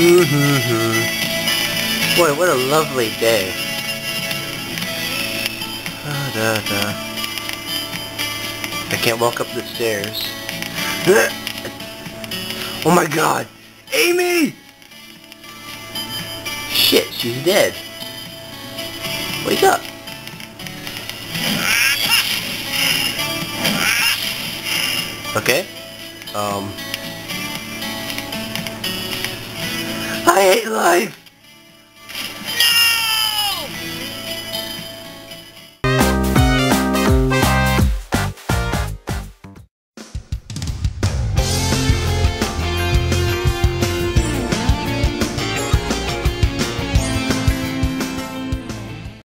Boy, what a lovely day. Da, da. I can't walk up the stairs. Oh my god! Amy! Shit, she's dead. Wake up. Okay. Um. I hate life!